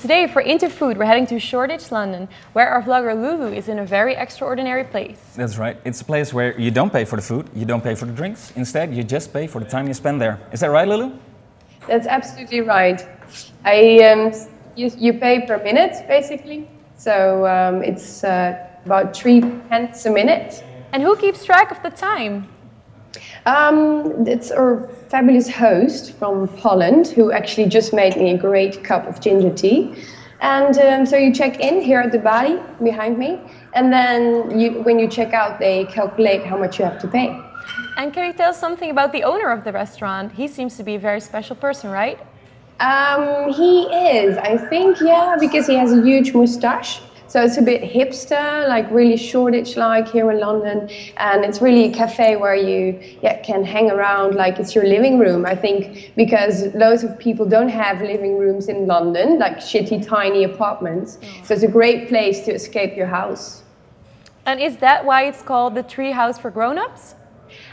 Today for Into Food, we're heading to Shoreditch, London, where our vlogger Lulu is in a very extraordinary place. That's right. It's a place where you don't pay for the food, you don't pay for the drinks. Instead, you just pay for the time you spend there. Is that right, Lulu? That's absolutely right. I um, you, you pay per minute basically, so um, it's uh, about three pence a minute. And who keeps track of the time? Um, it's our fabulous host from Poland who actually just made me a great cup of ginger tea. And um, so you check in here at the body behind me, and then you, when you check out, they calculate how much you have to pay. And can you tell us something about the owner of the restaurant? He seems to be a very special person, right? Um, he is, I think, yeah, because he has a huge mustache. So it's a bit hipster, like really Shoreditch-like here in London, and it's really a cafe where you yeah, can hang around like it's your living room. I think because loads of people don't have living rooms in London, like shitty tiny apartments. So it's a great place to escape your house. And is that why it's called the Tree House for Grown-ups?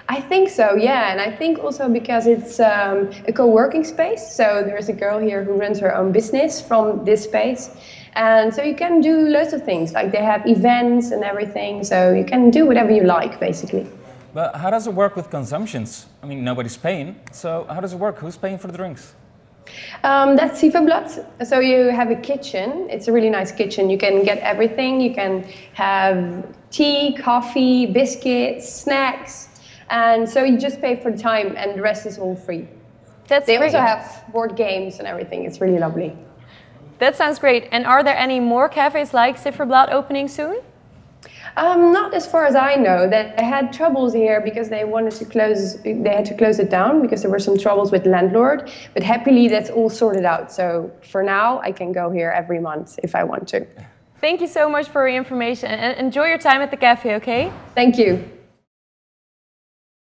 I think so, yeah. And I think also because it's um, a co working space. So there's a girl here who runs her own business from this space. And so you can do lots of things, like they have events and everything. So you can do whatever you like, basically. But how does it work with consumptions? I mean, nobody's paying. So how does it work? Who's paying for the drinks? Um, that's Ziferblat. So you have a kitchen. It's a really nice kitchen. You can get everything. You can have tea, coffee, biscuits, snacks. And so you just pay for the time and the rest is all free. That's they great. also have board games and everything. It's really lovely. That sounds great. And are there any more cafes like Ziferblat opening soon? Um, not as far as I know. They had troubles here because they wanted to close. They had to close it down because there were some troubles with landlord. But happily, that's all sorted out. So for now, I can go here every month if I want to. Thank you so much for your information and enjoy your time at the cafe. Okay? Thank you.